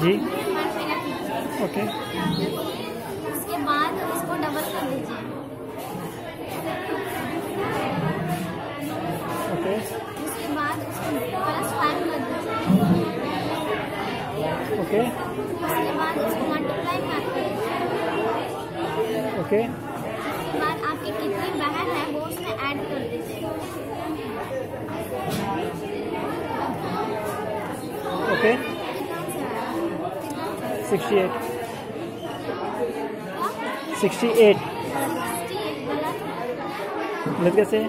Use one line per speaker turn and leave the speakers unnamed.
जी। Okay
उसके बाद उसको डबल कर दीजिए।
ओके
उसके बाद उसको प्लस फाइव कर दीजिए।
ओके
उसके बाद उसको मल्टीप्लाई कर दीजिए।
ओके
उसके बाद आपकी कितनी बहन है वो उसमें ऐड कर दीजिए।
ओके
सा?
सिक्सटी एट सिक्सटी एट कैसे